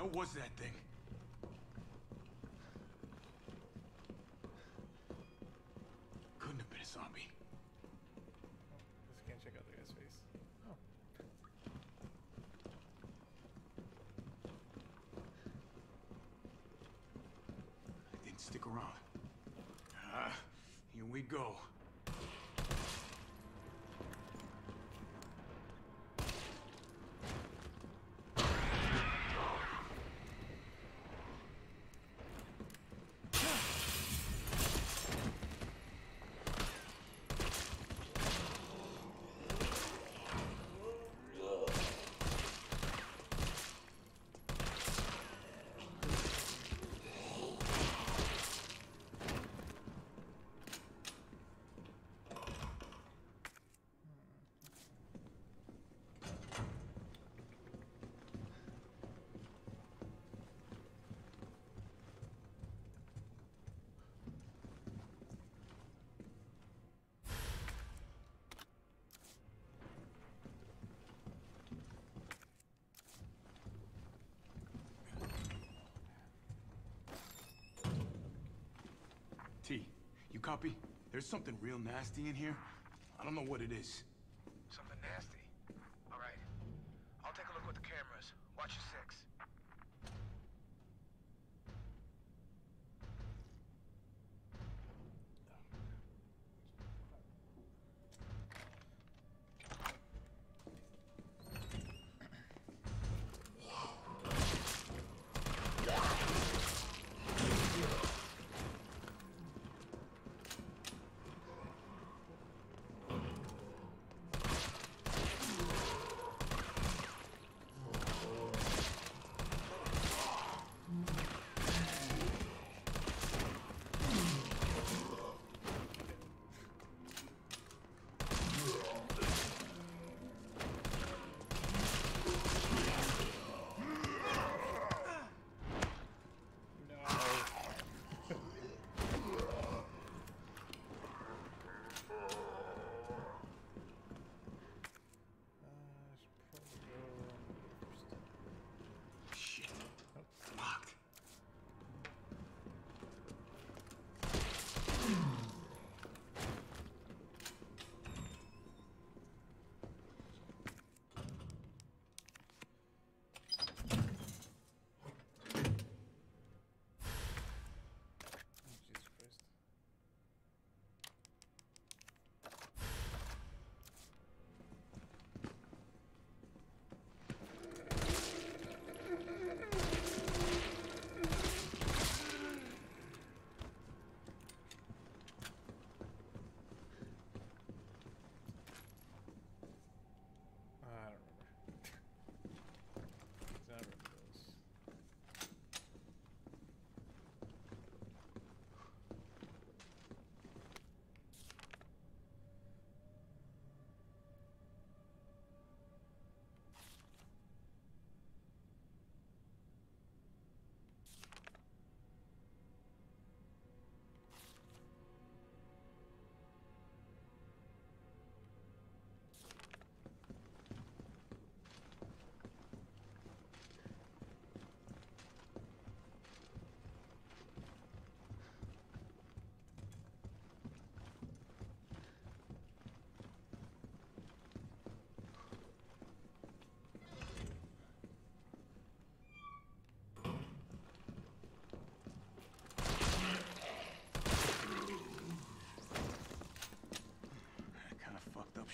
What was that thing? Couldn't have been a zombie. Let's again check out the guy's face. Oh. It didn't stick around. Ah, here we go. Ty, you copy? There's something real nasty in here. I don't know what it is. Something nasty. All right. I'll take a look with the cameras. Watch your six.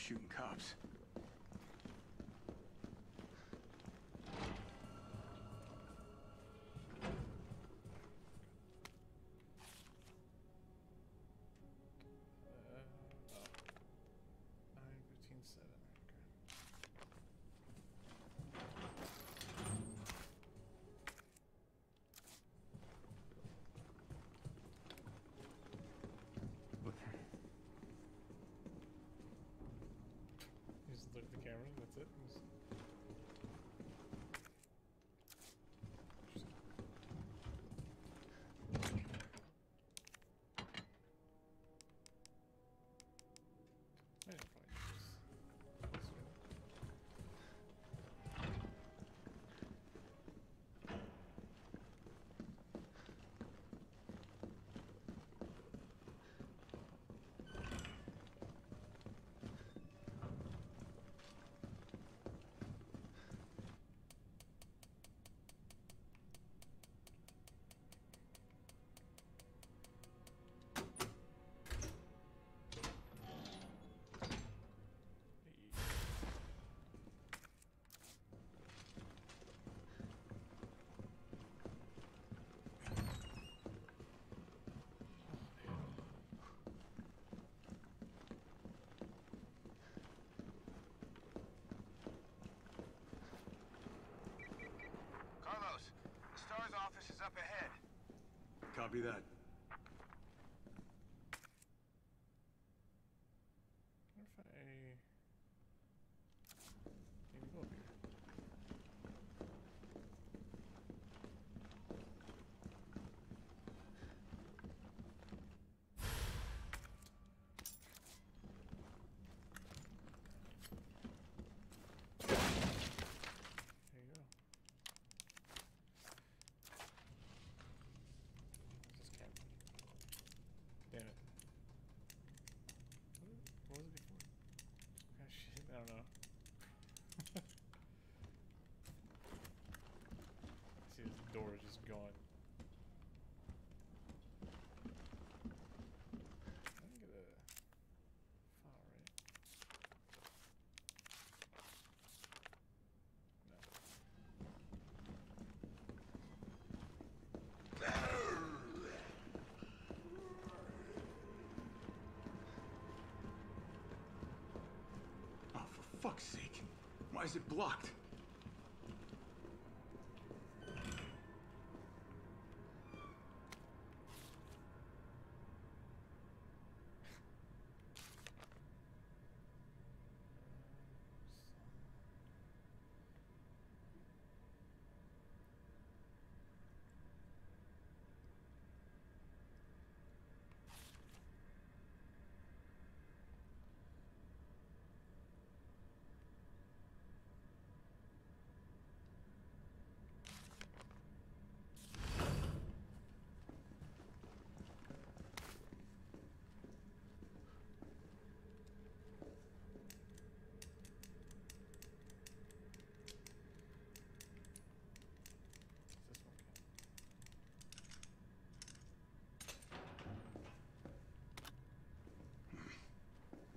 Shooting cops. You look at the camera, that's it. Interesting. I didn't find this. This one. Up ahead. Copy that. What if I maybe go up here? There you go. This camp. Damn it. What, what was it before? Ah, shit, I don't know. See, this door is just gone. Oh, for fuck's sake. Why is it blocked? Is this one count?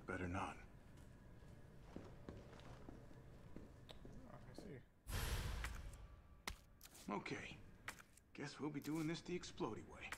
Better not. Oh, I see. Okay. Guess we'll be doing this the explodey way.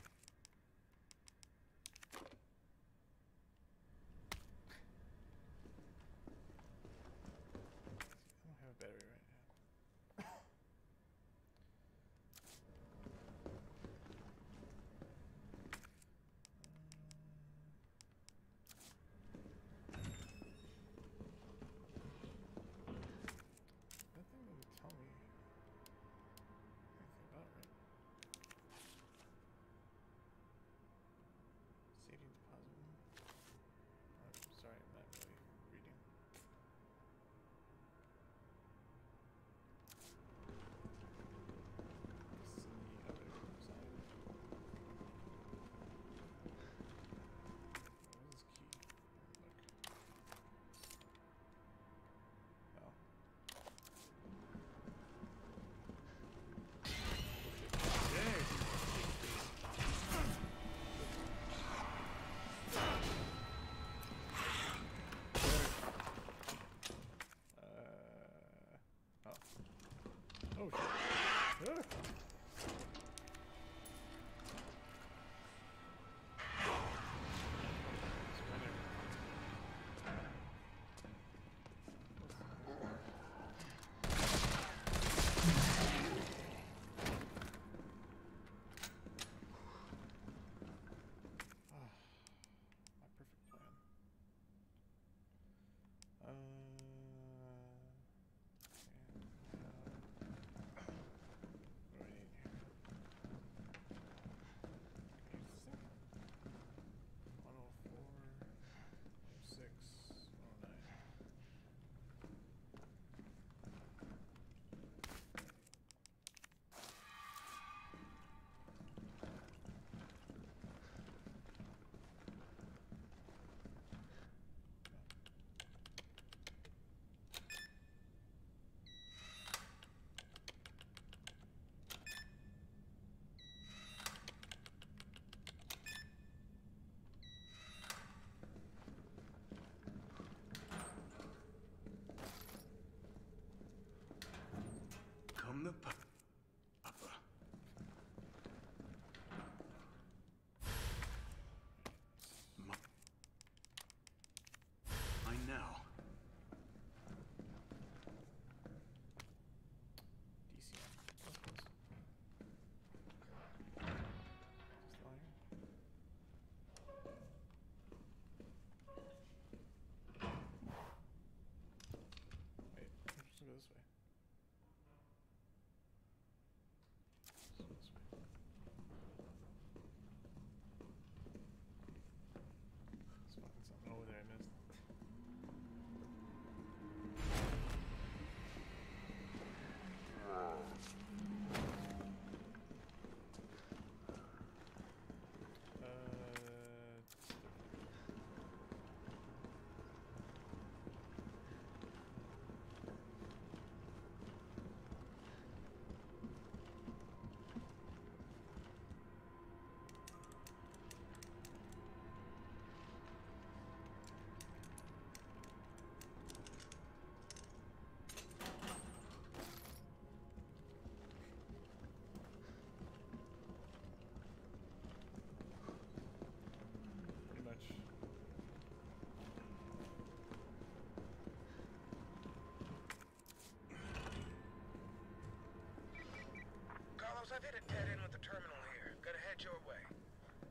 I've hit a dead end with the terminal here. Gotta head your way.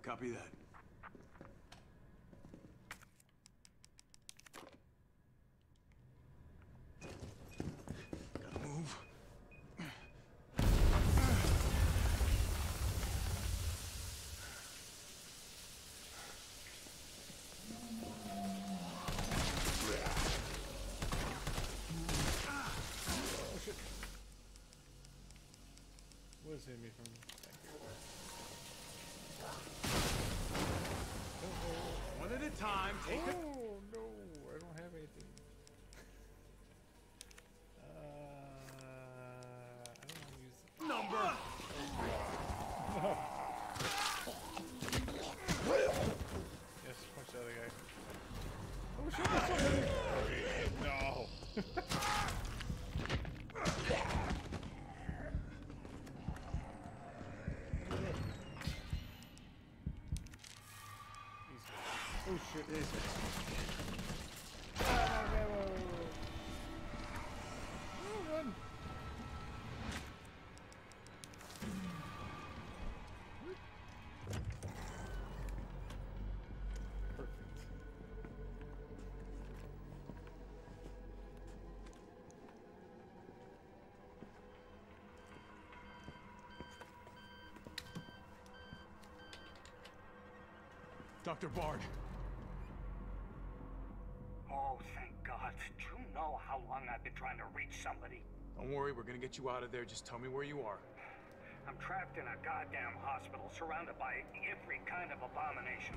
Copy that. Gotta move. What is hitting me from back here? One at a time. Take it. Oh Dr. Bard. Oh, thank God. Do you know how long I've been trying to reach somebody? Don't worry, we're gonna get you out of there. Just tell me where you are. I'm trapped in a goddamn hospital surrounded by every kind of abomination.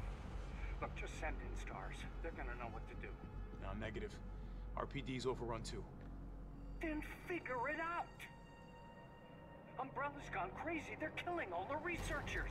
Look, just send in STARS. They're gonna know what to do. No, negative. RPD's overrun too. Then figure it out! Umbrella's gone crazy. They're killing all the researchers.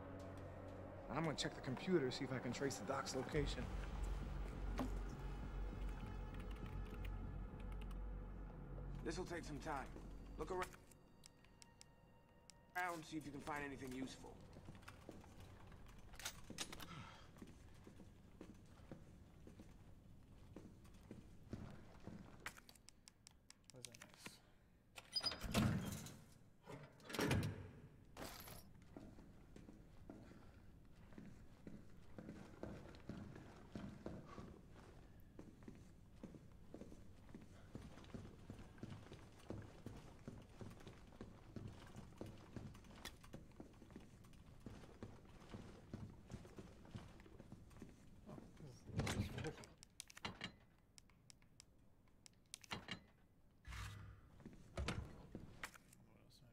I'm gonna check the computer, see if I can trace the doc's location. This'll take some time. Look around. Around, see if you can find anything useful. Where's that nice? Oh, this is just full. What else am I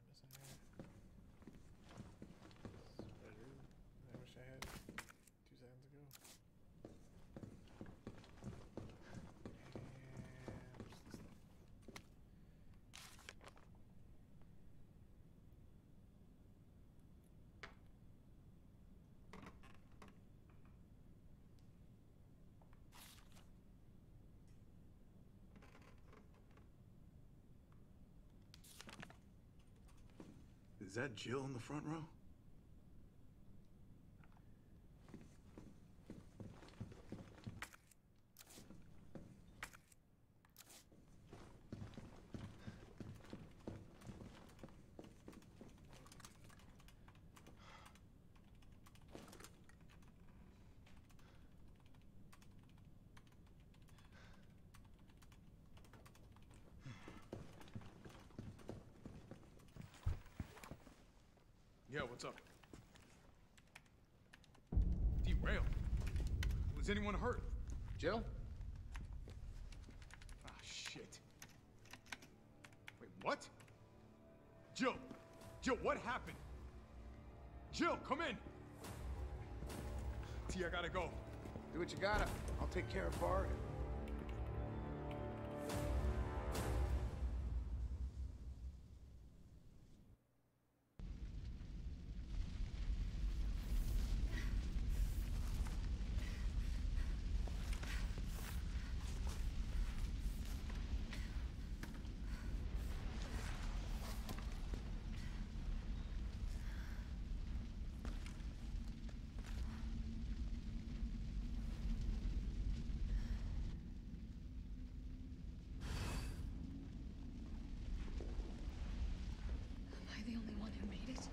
missing here? Spreader. I wish I had two seconds ago. And where's the stuff? Is that Jill in the front row? You gotta. I'll take care of the only one who made it?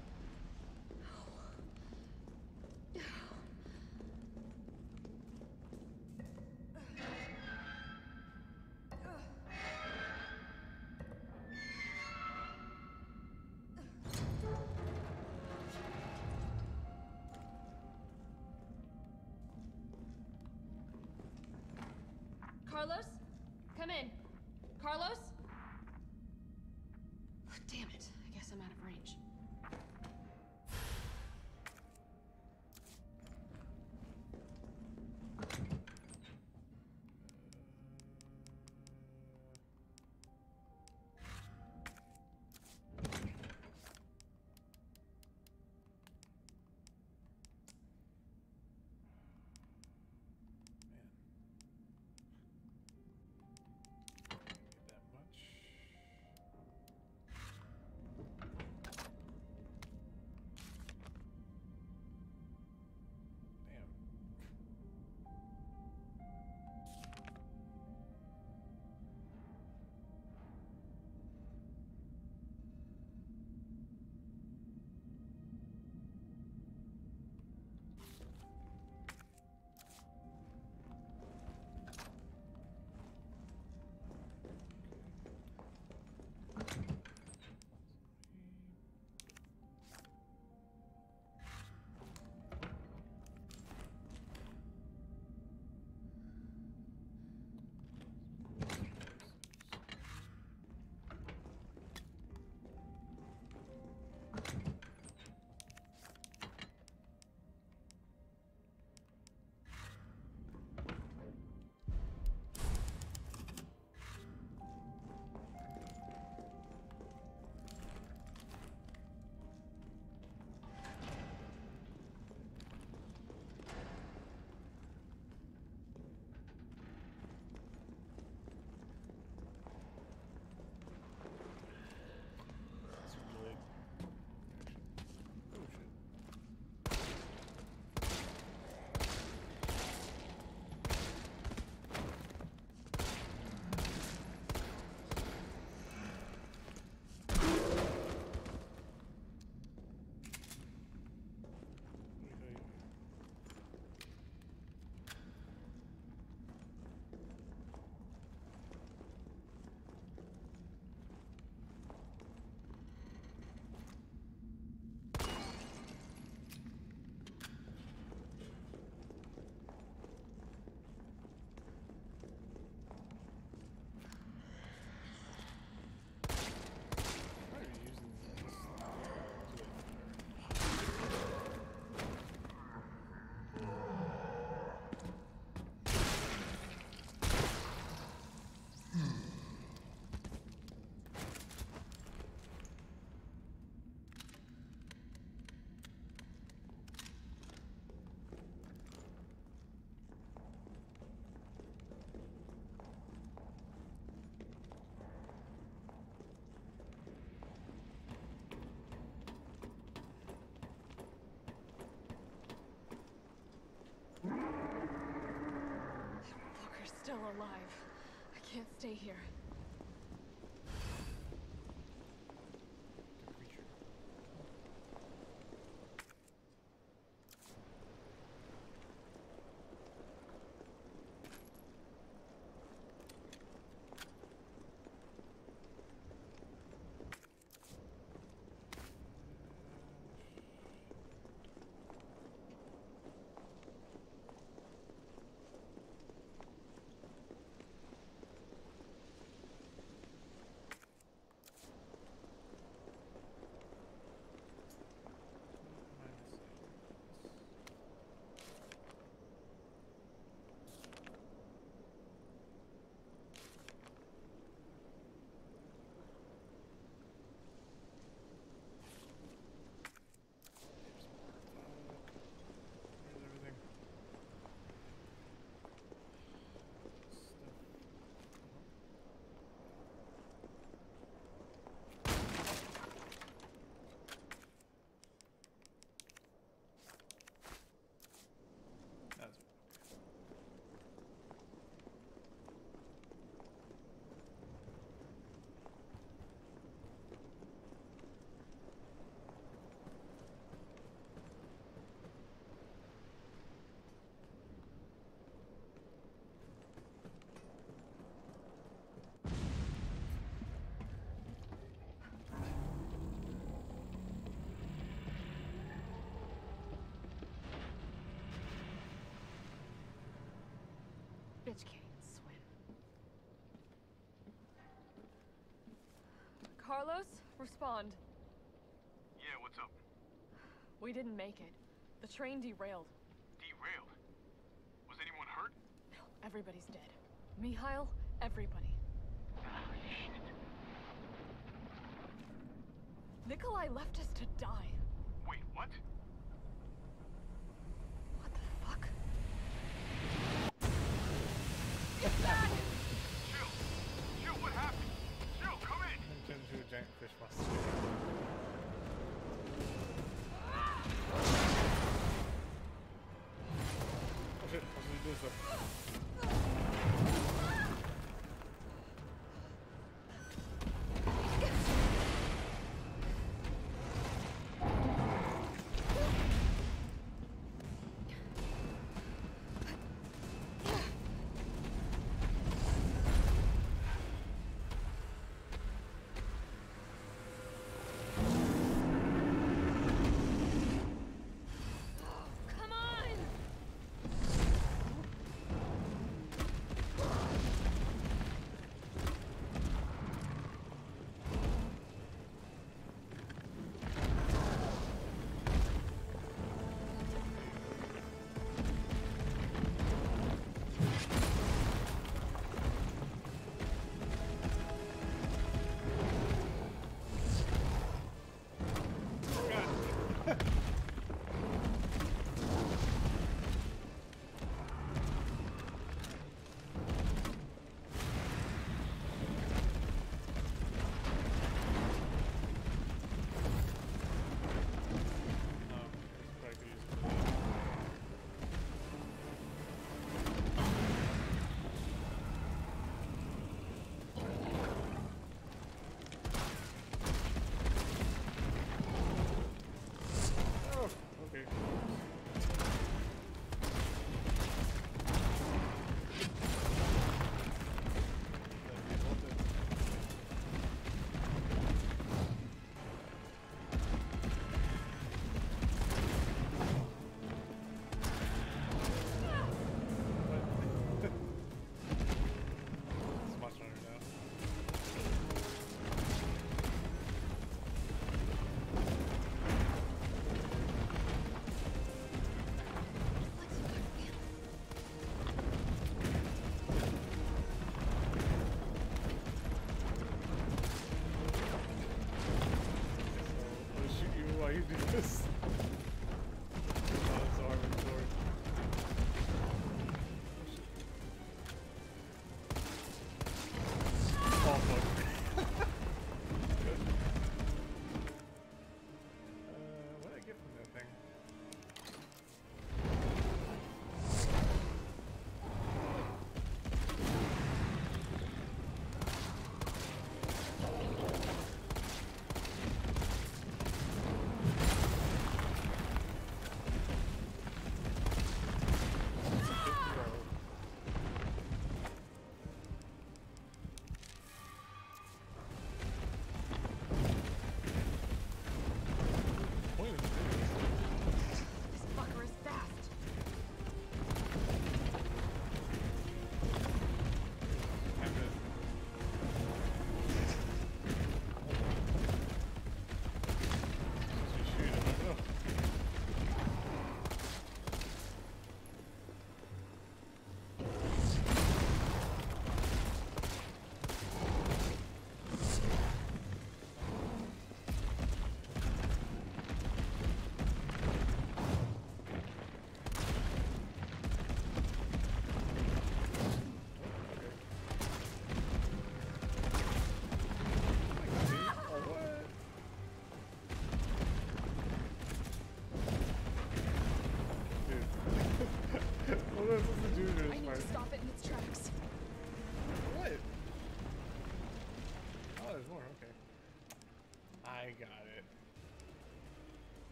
Carlos? Come in. Carlos? Oh, damn it. Still alive. I can't stay here. creature. What am I missing? Where's everything? Stuff. That's Bitch can't even swim. Carlos, respond. Yeah, what's up? We didn't make it. The train derailed. Derailed. Was anyone hurt? No, everybody's dead. Mikhail, everybody. Ah, shit. Nikolai left us to die.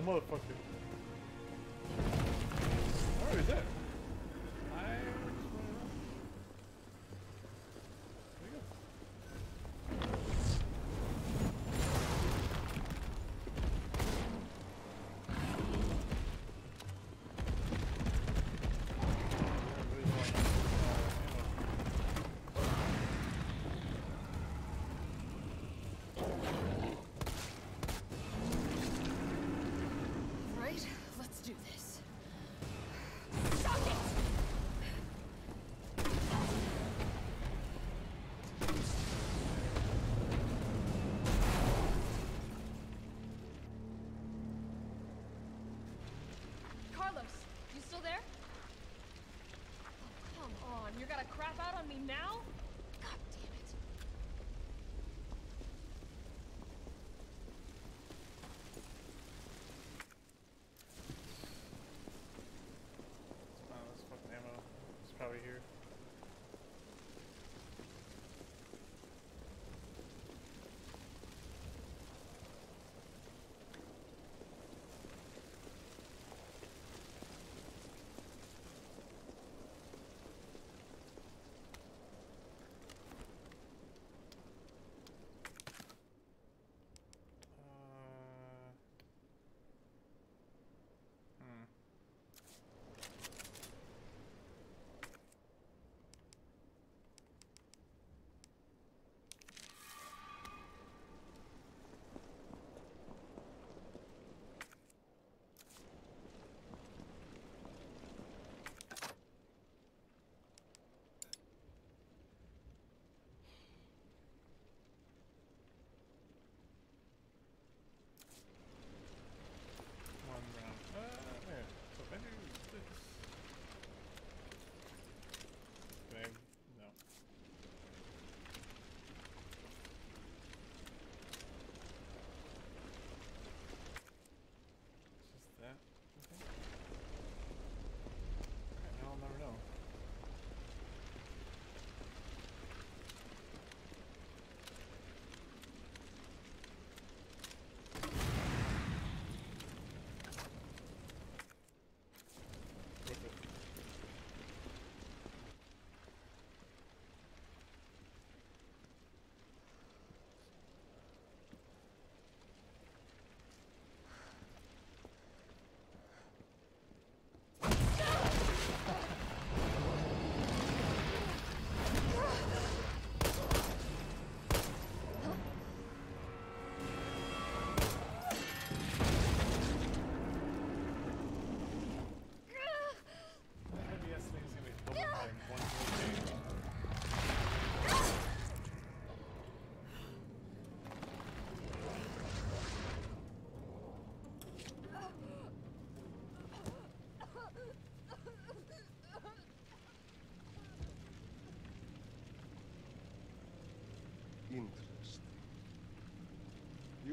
Oh, motherfucker. Where is it? It's probably here.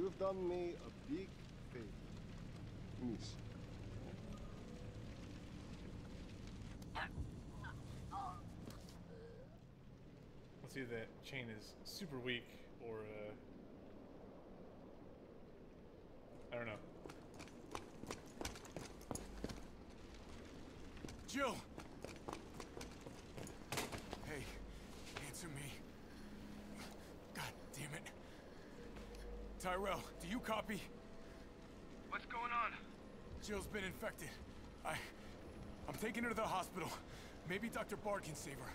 You've done me a big favor. Oof. Let's see that chain is super weak or uh I don't know. Jill! Hey, answer me. God damn it. Tyrell, do you copy? What's going on? Jill's been infected. I... I'm taking her to the hospital. Maybe Dr. Bard can save her.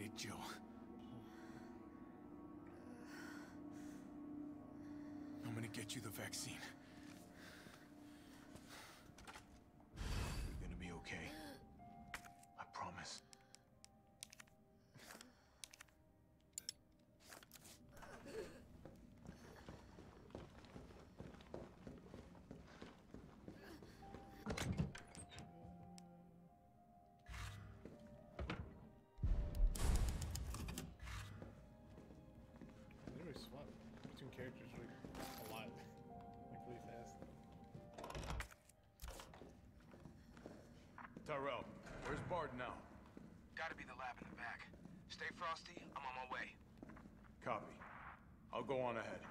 It, Jill. I'm gonna get you the vaccine. Where's now? Gotta be the lab in the back. Stay frosty, I'm on my way. Copy. I'll go on ahead.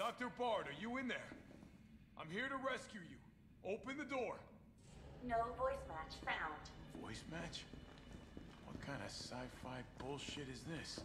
Dr. Bard, are you in there? I'm here to rescue you. Open the door. No voice match found. Voice match? What kind of sci-fi bullshit is this?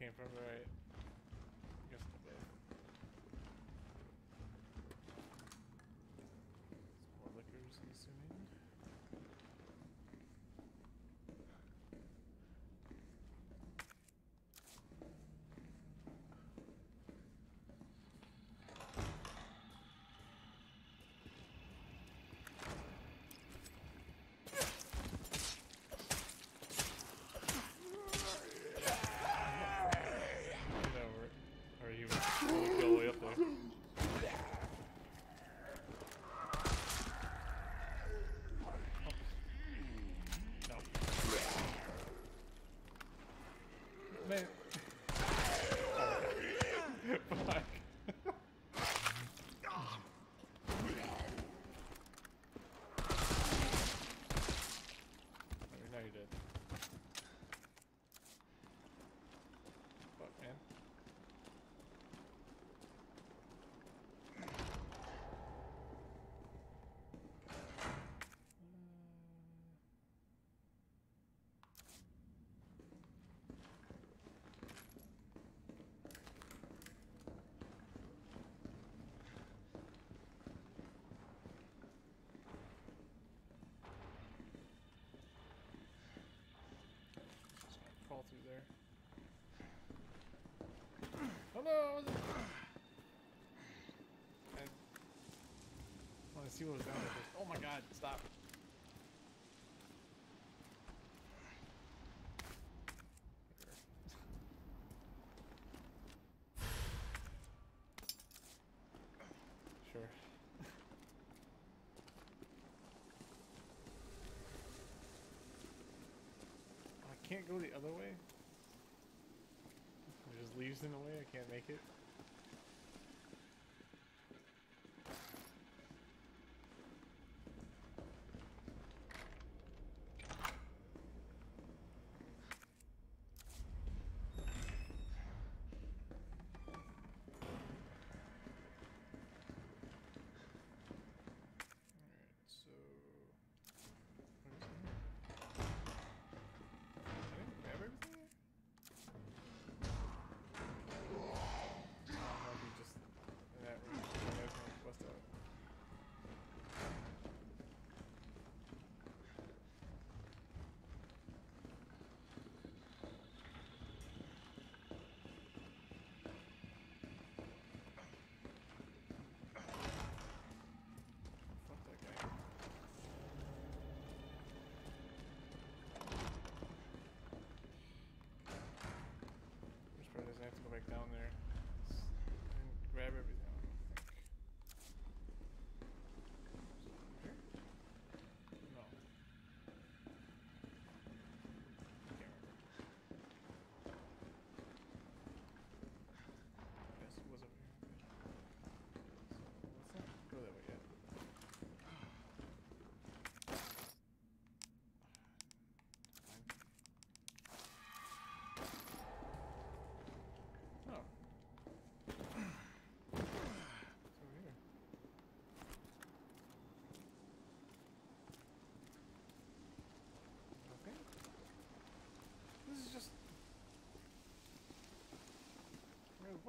came from, right? see what was down there. Oh my god, stop. Sure. I can't go the other way. It just leaves in the way, I can't make it. down there and grab everything.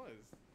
Was.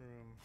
Room.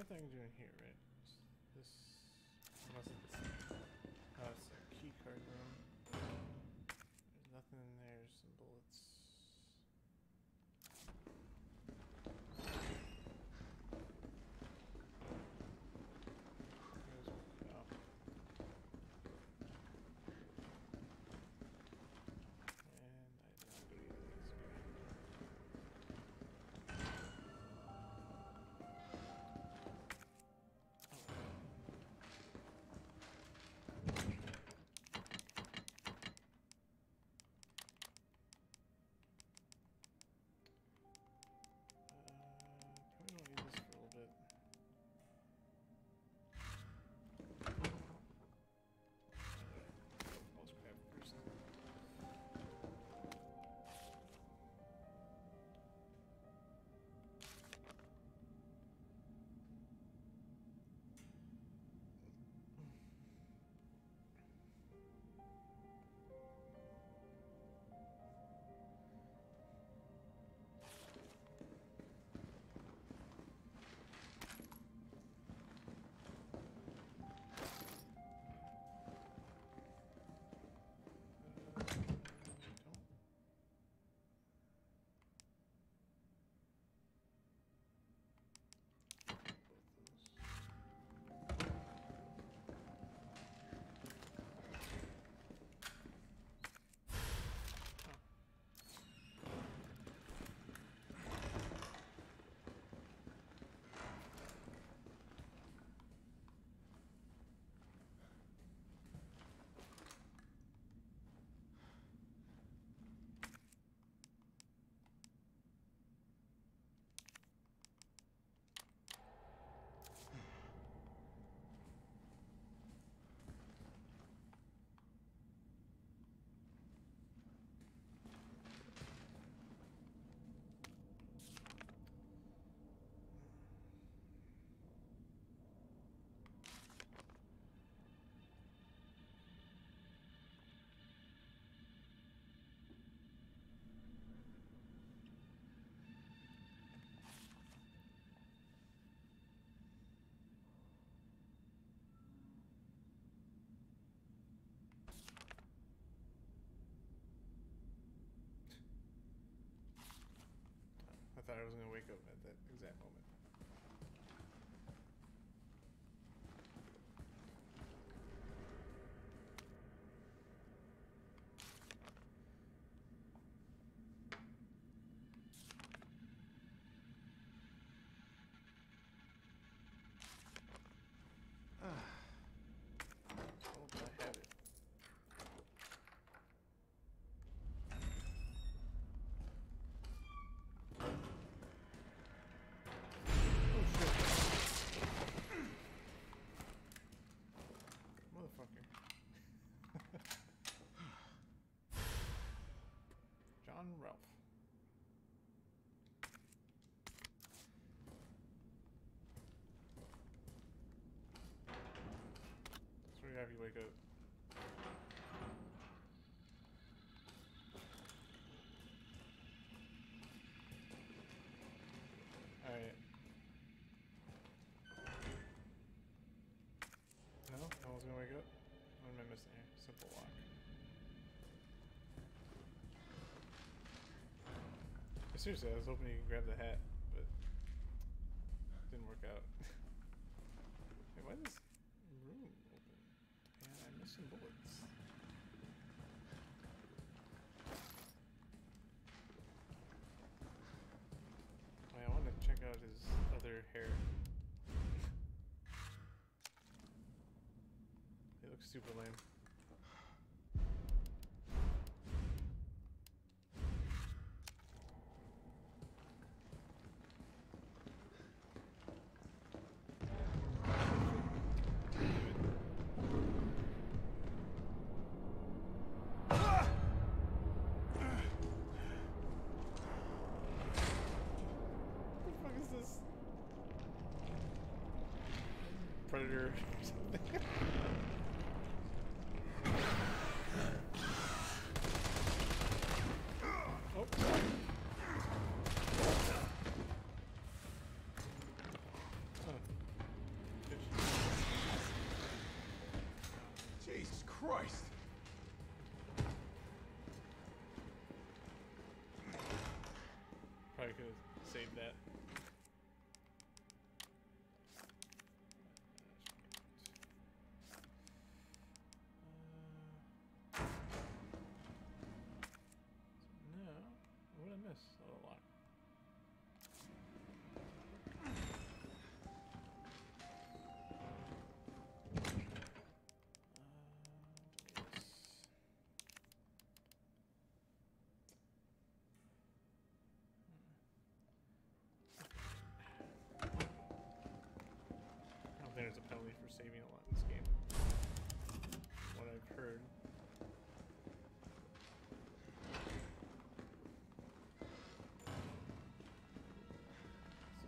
Nothing in here? Thought I was gonna wake up at that exact moment. Oh, I have it. Oh shit. Motherfucker. John Ralph. You wake up. Alright. No? No one's gonna wake up? What am I missing here? Simple lock. Seriously, I was hoping you could grab the hat, but didn't work out. hey, why is this? Bullets. I want to check out his other hair. He looks super lame. predator or something. jesus christ Probably could have saved that. Saving a lot in this game. What I've heard. So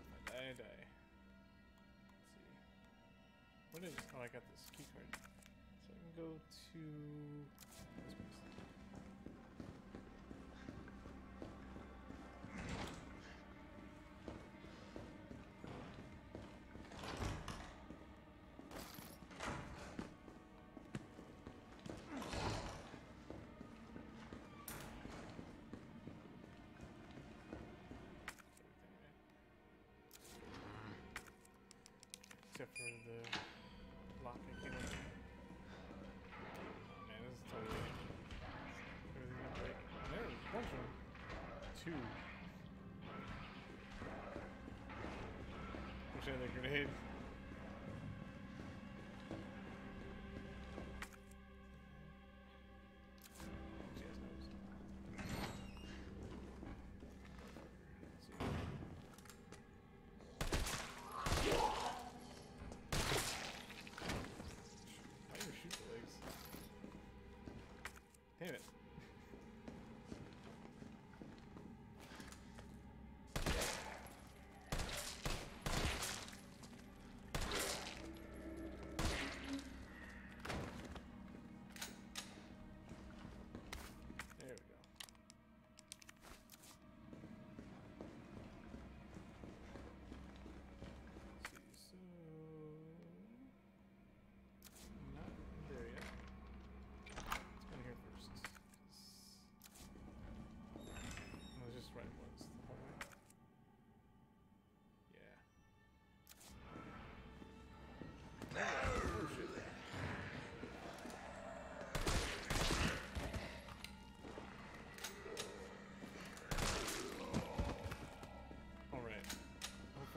if I die, I die. Let's see. What is? Oh, I got this key card. So I can go to this Except for the lock I can open. Oh, man, this is totally gonna break. Of them. Two. Wish I had a grenade.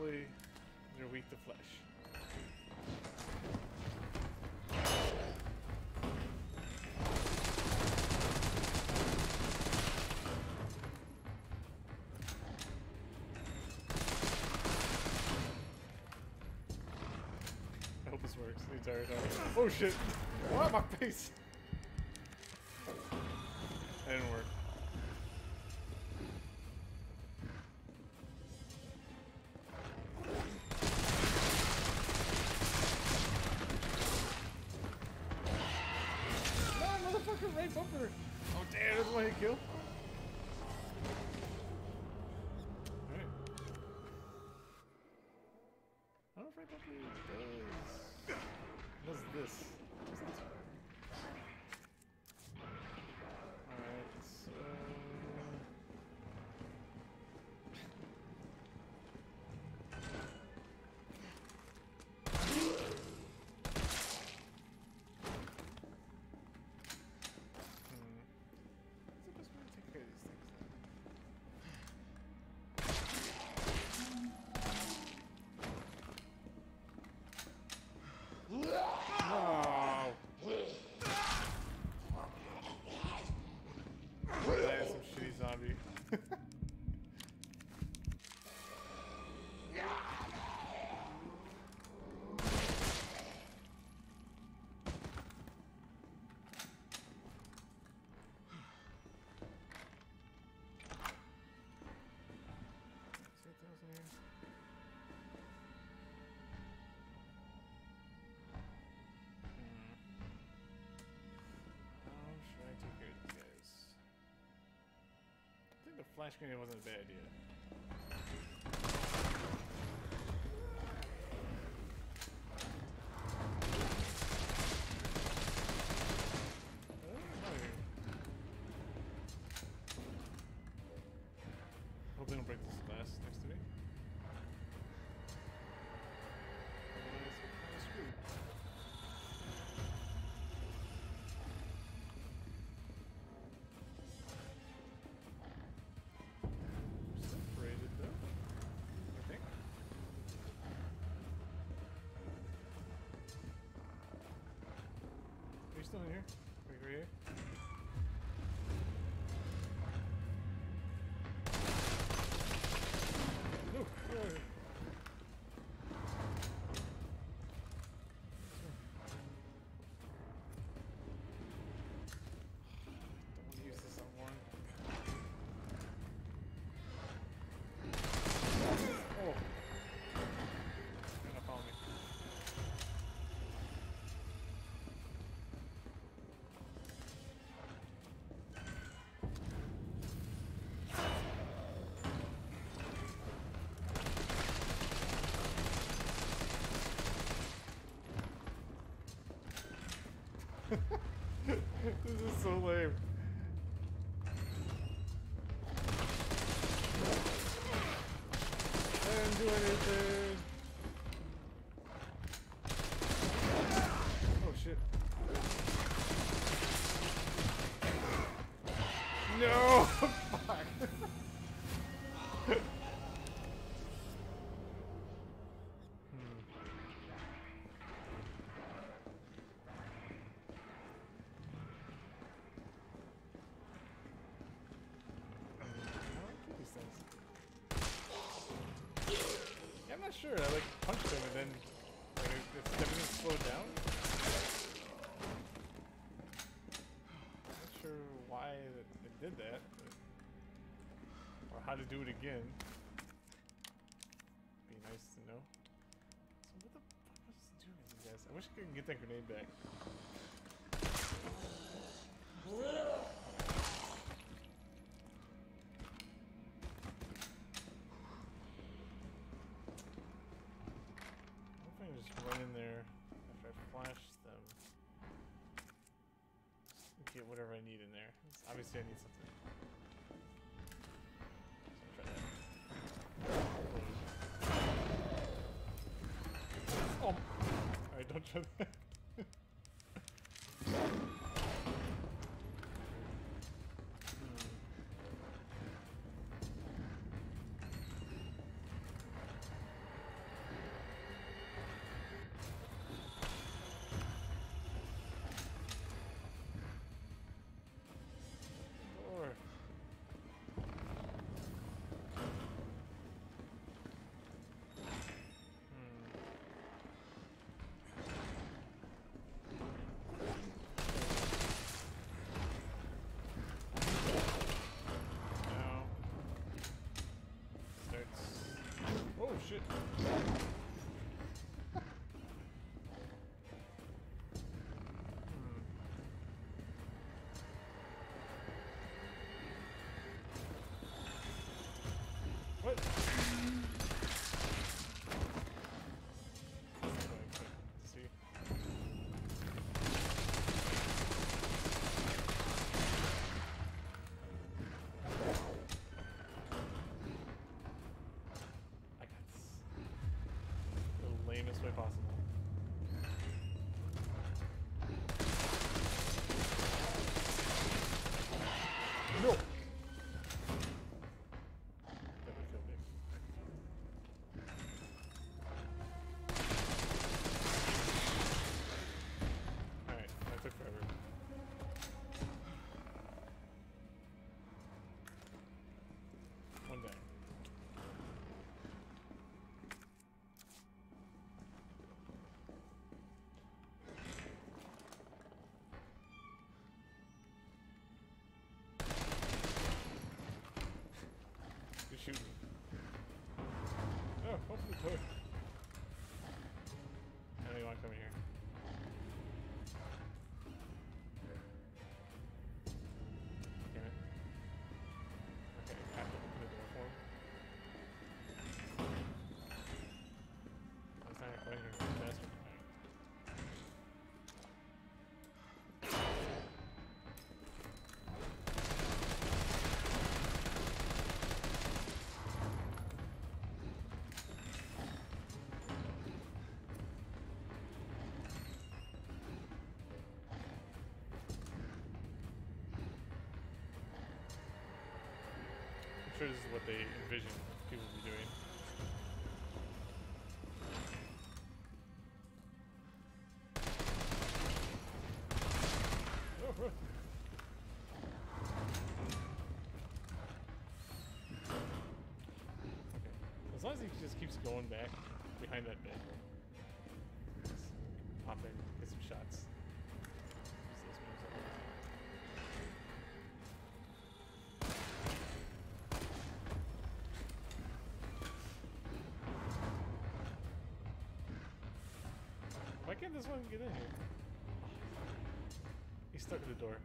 Hopefully they're weak to flesh. I hope this works the entire time. Oh shit! What? My face! Flash grenade wasn't a bad idea. It's not here. Hope they don't break this still in here? Here? So lame. I didn't do anything. Oh shit. No! Fuck. Hmm. How do I kill these things? Yeah, I'm not sure. I like punched him and then like, everything slowed down. Not sure why it, did that, or how to do it again. Be nice to know. So what the fuck was doing guys? I wish I could get that grenade back. What if I can just run in there after I flash them? Just get whatever I need in there. Obviously, I need something. Oh! Alright, don't try that. Shit! Hmm. What? Way possible. Sure this is what they envision people be doing. Okay. As long as he just keeps going back behind that bed. Pop in, get some shots. Use those moves up. Why can't this one get in here? He's stuck at the door.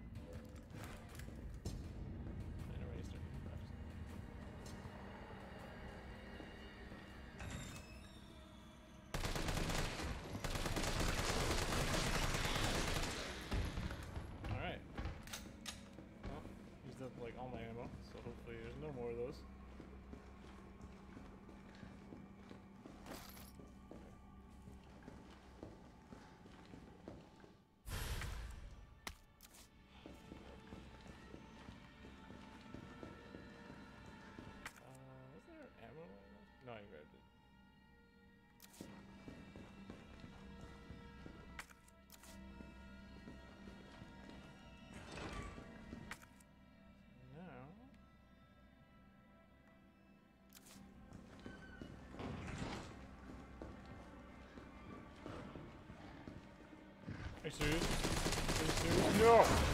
Are you serious? Are you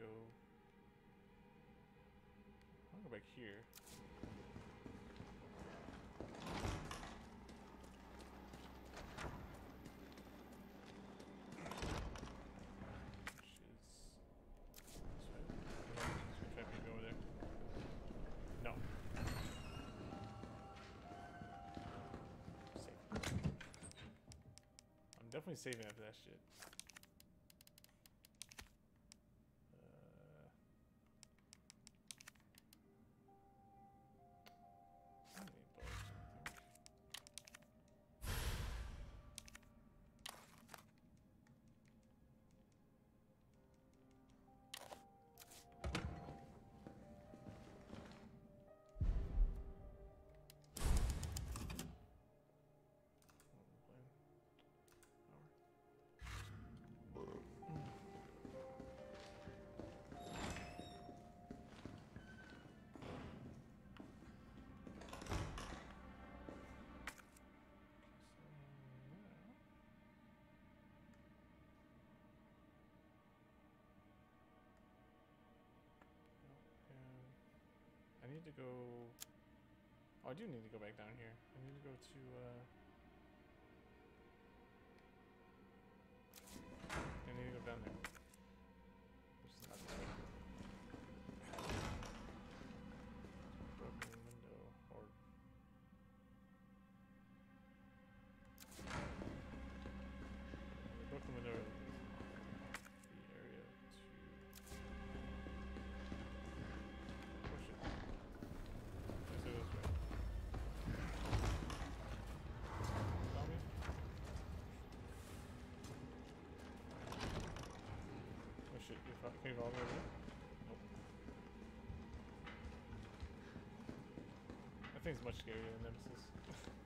go. I'll go back here. Definitely saving after that shit. Go. Oh, I do need to go back down here. I need to go to. Uh, you follow over there? Nope. That thing's much scarier than Nemesis.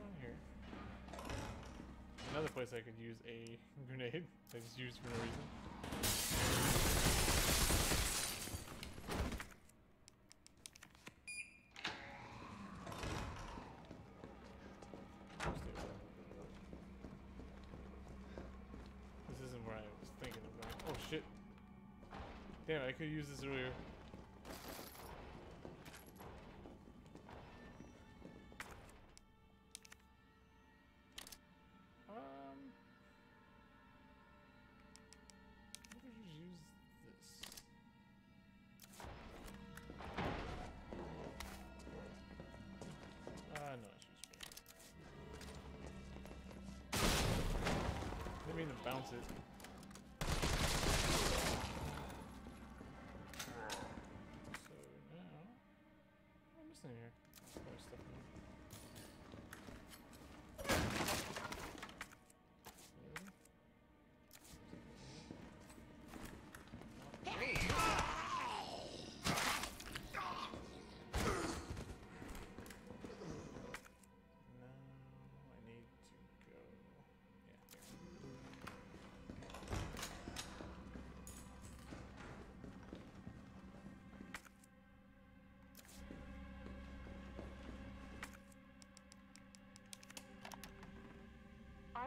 go in here. Another place I could use a grenade. I just used for no reason. Just do that. This isn't where I was thinking of going. Oh shit. Damn, I could use this earlier.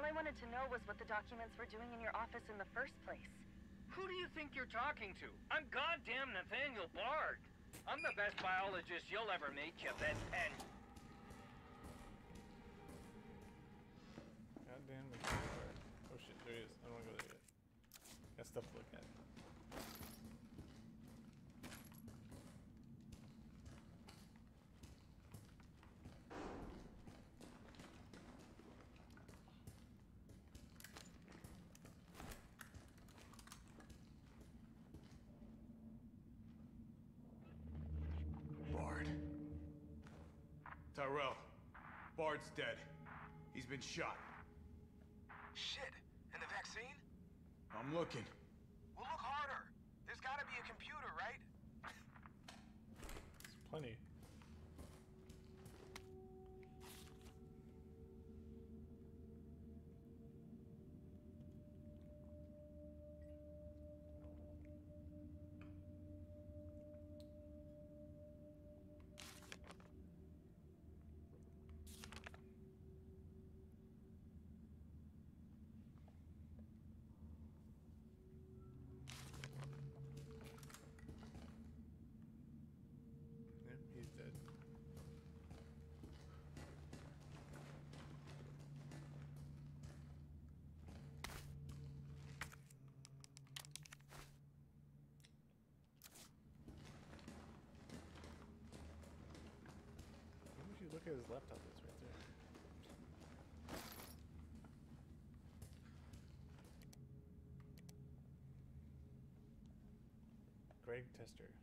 All I wanted to know was what the documents were doing in your office in the first place. Who do you think you're talking to? I'm goddamn Nathaniel Bard. I'm the best biologist you'll ever meet, you pen. Goddamn the killer. Oh shit, there he is. I don't wanna go there yet. Got stuff to look at. Bard. Tyrell. Bard's dead. He's been shot. Shit. And the vaccine? I'm looking. Well, look harder. There's gotta be a computer, right? There's plenty. Yep, he's dead. Maybe if you look at his laptop, it's right there. Greg Tester.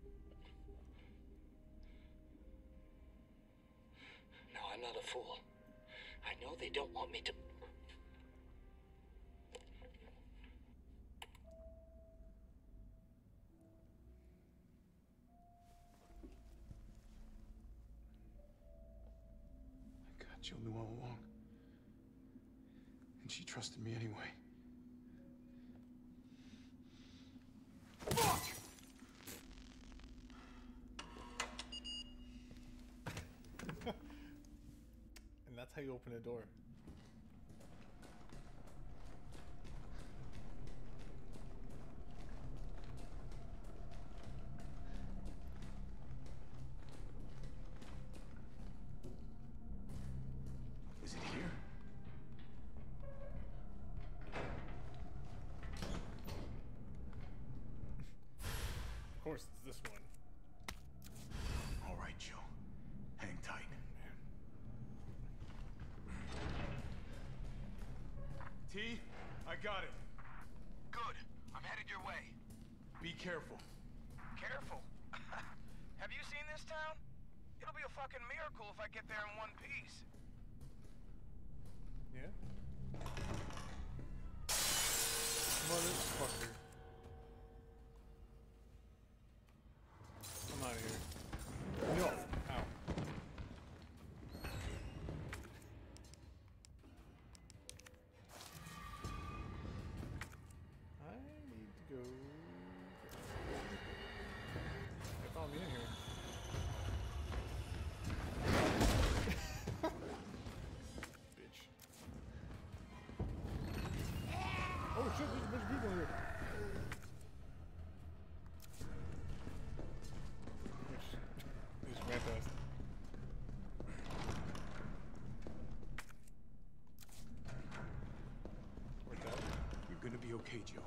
I'm not a fool. I know they don't want me to. I got you all along. And she trusted me anyway. and that's how you open a door. Got it. Good. I'm headed your way. Be careful. Careful. Have you seen this town? It'll be a fucking miracle if I get there in one be okay, Joe.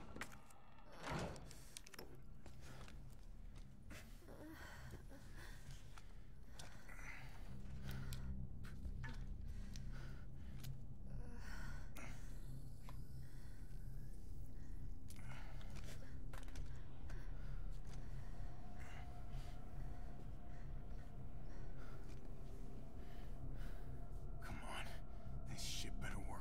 Come on. This shit better work.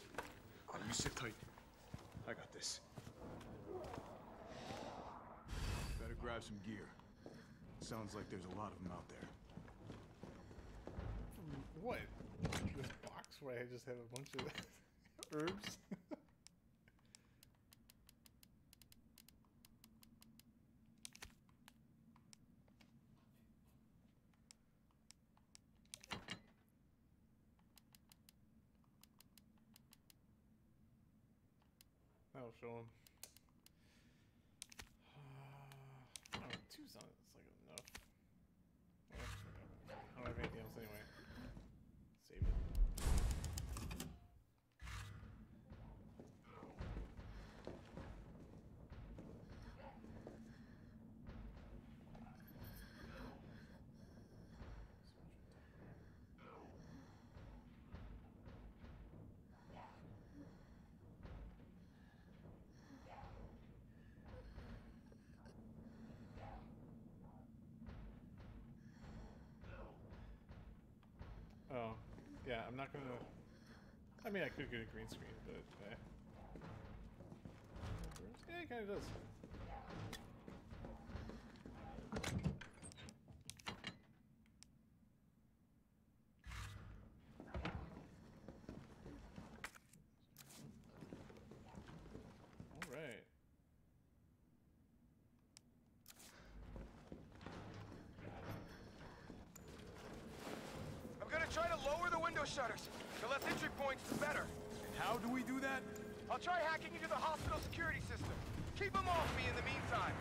You sit tight. I got this. Better grab some gear. Sounds like there's a lot of them out there. What? This box where I just have a bunch of herbs? Show. Yeah, I'm not gonna. I mean, I could get a green screen, but. Eh. Yeah, it kind of does. All right. I'm gonna try to lower the window shutters. The less entry points, the better. And how do we do that? I'll try hacking into the hospital security system. Keep them off me in the meantime.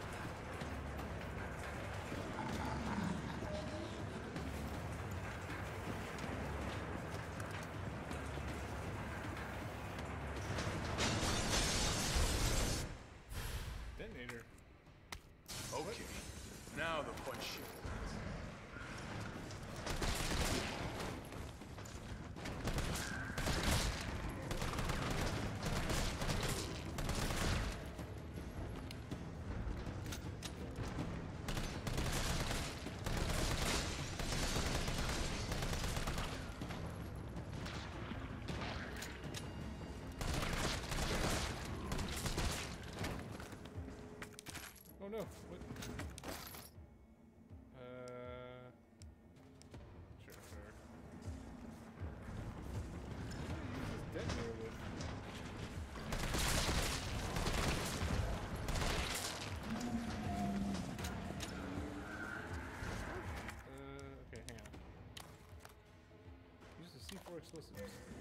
explicit.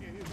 can't hear you.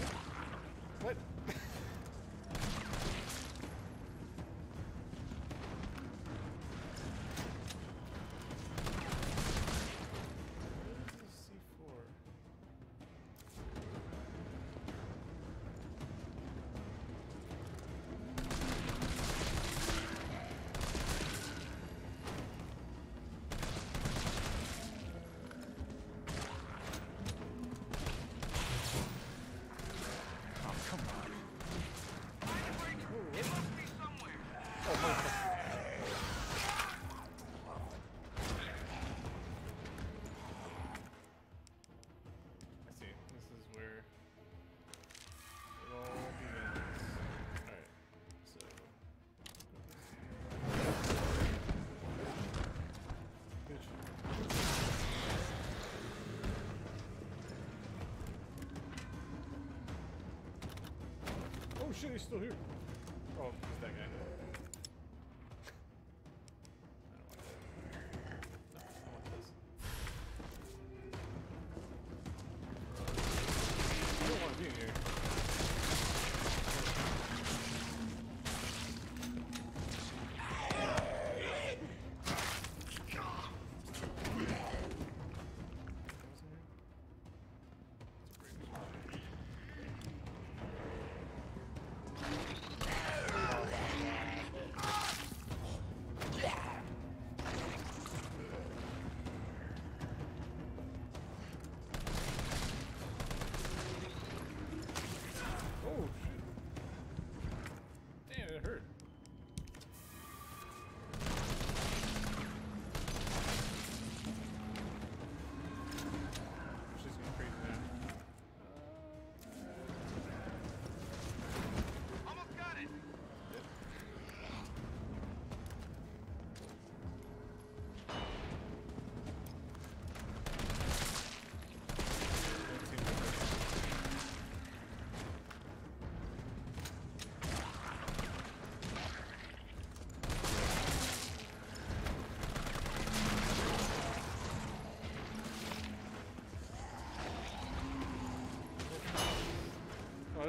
終始してる。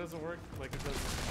doesn't work like it does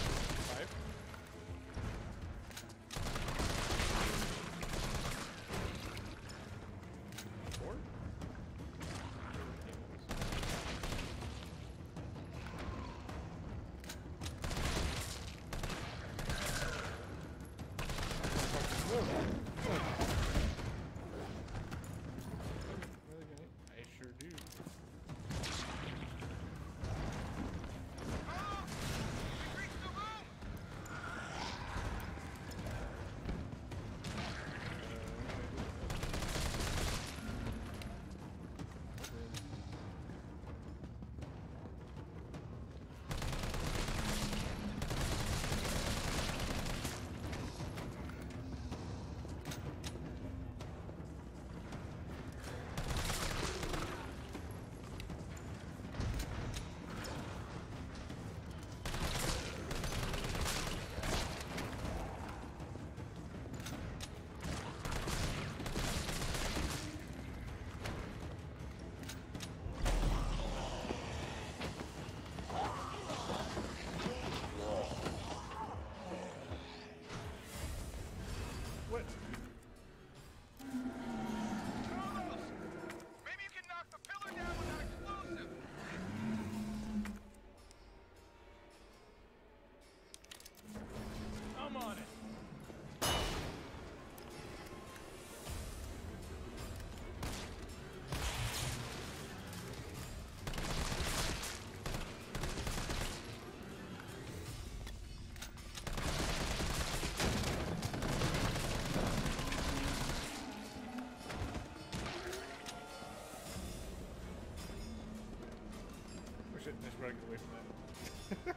I should probably get away from that.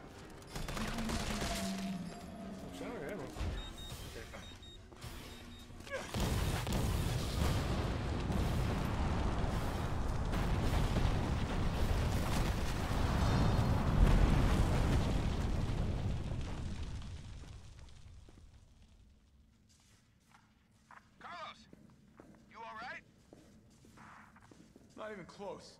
oh, shower ammo. Okay. Carlos, you all right? Not even close.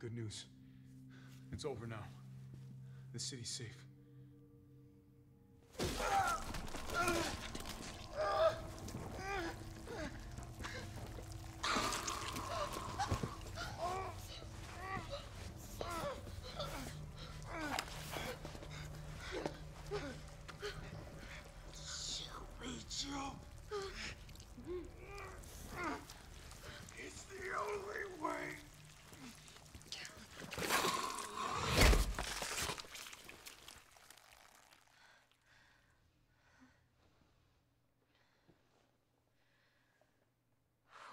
Good news. It's over now. The city's safe.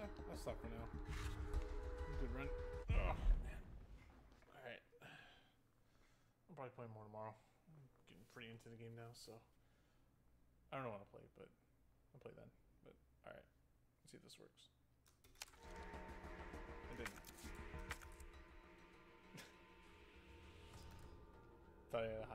Eh, I'll stop for now. Good run. Oh, man. Alright. I'll probably play more tomorrow. I'm getting pretty into the game now, so. I don't know when I'll play, but I'll play then. But, alright. Let's see if this works. It didn't. Thought I had hotkey.